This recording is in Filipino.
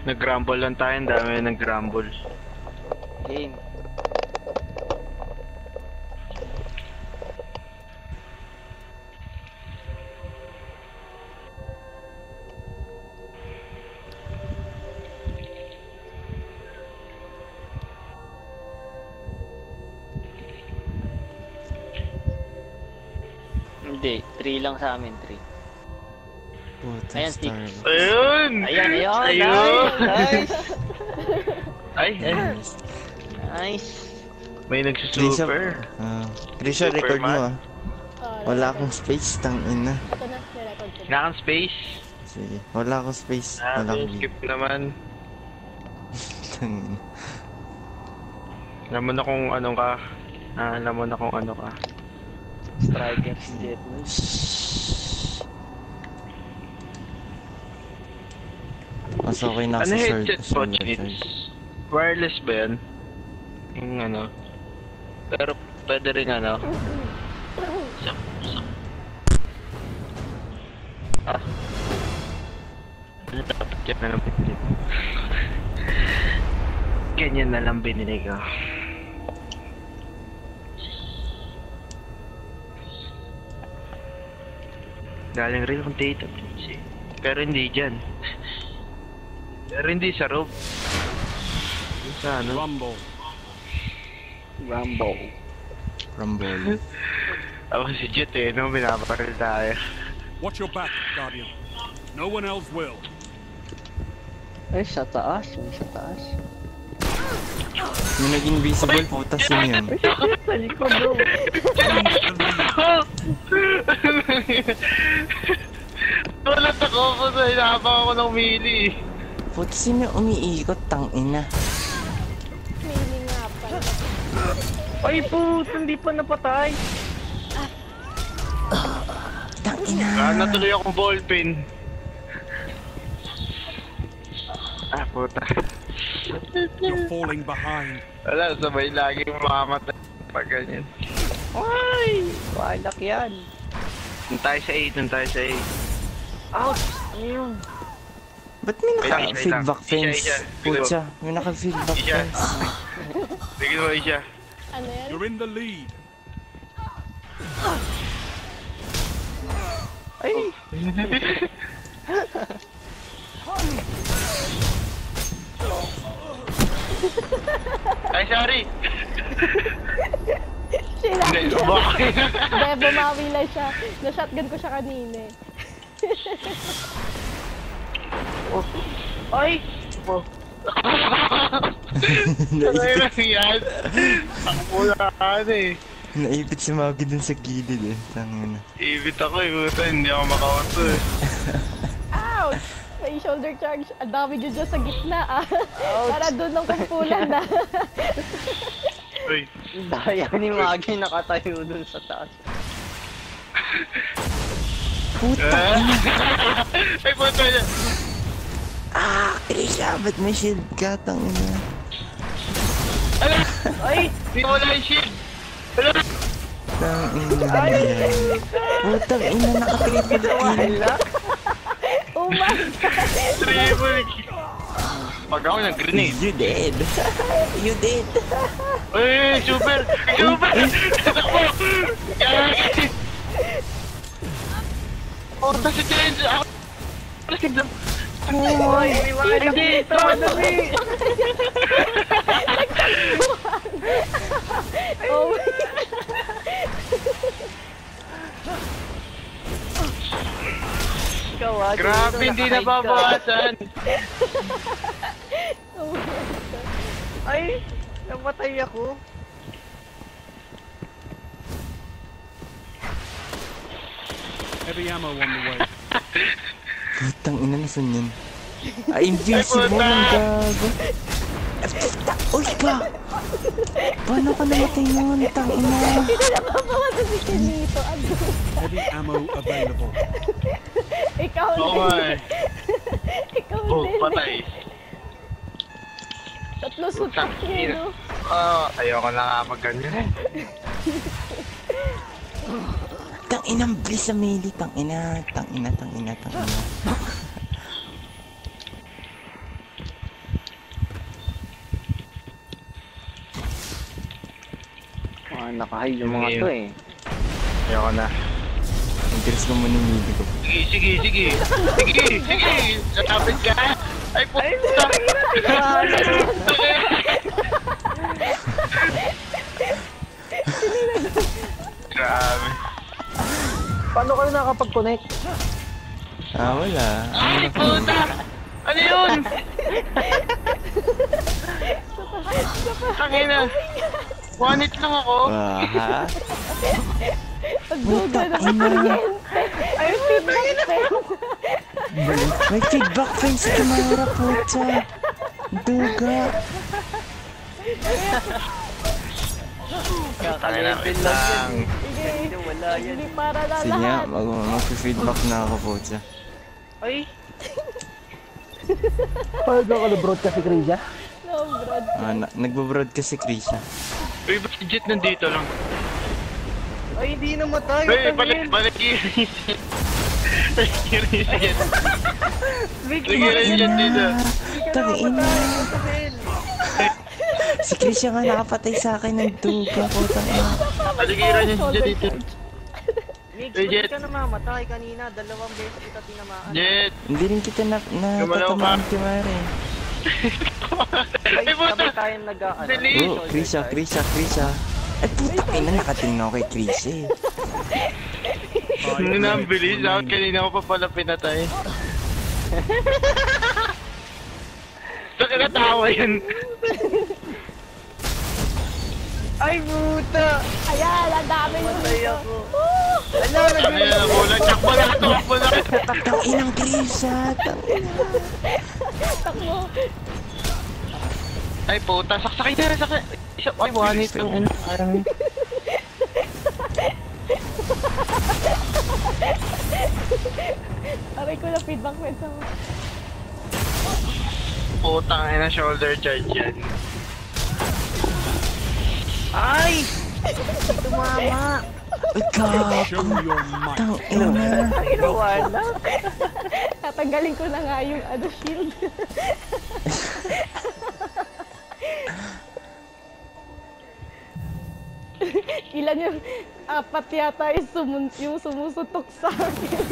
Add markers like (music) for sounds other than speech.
Nag-grumble lang tayo, dami nag-grumble. Game. Hindi, 3 lang sa amin, 3. Puta, Ayan, star. Ayun! Ayan, ayan, Ayun! nice, Ay, ay, Nice. nice. may nagsusuper. Ah, Krisha, record mo ah. Wala record. akong space, tang ina. Ito na, nirecord ko na. Nakang space. Sige, wala akong space. Ah, Wala akong skip naman. (laughs) tang ina. Alam mo na kung ano ka. Ah, alam mo na kung ano ka. Strikers jet. Mas okay na Ano sa headset po. Wireless ba yan? Yung ano? Pero pwede rin ano? Sa, sa. Ah. Ano dapat yan na lang binili ko? Ganyan na lang binili ko. Galing rin akong data. Pero hindi dyan. Pero hindi sa rope. Yung Sa ano? Rumble. Rumble. Rumble. (laughs) Ako si Jet eh, no? Binabaril tayo. Watch your back, Guardian. No one else will. Ay, sa taas. May sa taas. Yung naging visible, puta sino yun? Sa likod, bro. Tulad ako po sa hinabang ako ng mili. Puta sino umiikot, tang ina. Ay, puto, hindi pa napatay. Tang ina. Ah, natuloy akong ballpen. Ah, puta. You're falling behind. Wala, sabay lagi mamamatay pag ganyan. Ay, walak yan. Doon tayo sa 8, doon tayo sa 8. Ouch! Ano yun? Ba't may naka-feedback fence? Pucha, may naka-feedback fence. Sige mo siya. Ano yan? You're in the lead. Ay! Ay, sorry! Sila. Hindi, bumawi lang siya. Na-shotgun ko siya kanina eh. (laughs) Ay! Ano lang yan? Ako lang eh. Naipit si Magi dun sa gilid eh. Tang ina. Ibit ako eh, puta. Hindi ako makawato eh. Ouch! May shoulder charge. Ang dami dyan dyan sa gitna ah. Para doon lang kumpulan na. Uy. Daya ni Magi nakatayo dun sa taas. Ah. (laughs) Ay, puta niya. Ah, Krisha, ba't may shield ka? Tang ina. Ay! Hindi mo wala yung shield. Wala. Tang ina. Putang ina, naka-triple kill. (laughs) oh my God! Triple kill. Pag ako ng grenade. You dead. (laughs) You dead. Uy, super! Super! Takbo! (laughs) Yan! Oh, kasi change ako. Kasi Uy! Liwanag dito! Dali! Oh Ikaw ah. Grabe, hindi nababawasan. Ay! Namatay ako. Heavy ammo on the way. (laughs) Putang ina, nasan yun? Ah, invincible ang gago. Ah! Uy, ba? Paano ka namatay nun? Tang ina. Hindi na nababawasan si Kinito. Ano? Heavy ammo available. Ikaw Oo din. eh. Ikaw Oh, din. patay. Tatlo sutak niya, no? Oh, ayoko na nga mag ganyan. (laughs) Tang ina, bilis sa melee. Tang ina, tang ina, tang ina, tang ina. ah, naka-hide yung mga to eh. Ayoko na. Ang bilis naman yung melee ko. Sige, sige, sige. Sige, sige. Natapit ka. Ay, puta. Ay, (laughs) Kayo nakapag-connect? Ah, wala. Ay, puta! Ano yun? Tangina. One hit lang ako. Ah, ha? Pagduga na Ina. kuryente. Ay, feedback pen. May feedback fan sa Tamara, puta. Duga. Wait lang wala yan. hindi para na Sige nga, lahat. mag mag-feedback na ako, puta. Ay! (laughs) Paano ka na-broadcast si Krisha? No, Brad. Ah, na nagbo-broadcast si Krisha. Uy, ba't si Jet nandito lang? Ay, hindi namatay. Uy, balik, balik yung (laughs) yung. Balik yung Jet dito. Tangina. Si Krisha nga nakapatay sa akin ng duga, putang ina. Yung Jet dito. Mix, Hey, ba't Jet. ka namamatay kanina? Dalawang beses kita tinamaan. Jet! Hindi rin kita na Gumalaw natatamaan, ka. Timare. Ay, Ay, puta! sabay tayong nag-ano. Dali. Oh, Krisha, Krisha, Krisha. Ay, putang ina, nakatingin ako kay Krisha eh. Ano na ang bilis? Dapat kanina ko pa pala pinatay. Saan natawa yan? Ay, puta! Ayan, ang dami nyo ako. Woo! Ano, Ano yan? Nabulan. Takbo na! Takbo na! Tang inang Krisha, tang ina. Takbo. Ay puta, saksakin na, saksakin. Isa, ay, one hit lang. Ano, parang... Aray ko na feedback sa mo. Putang ina, shoulder charge yan. Ay! Tumama! Might. Tang ina. Ay, nawala. Tatanggalin ko na nga yung ano shield. Ilan yung apat yata yung, sumun yung sumusutok sa akin.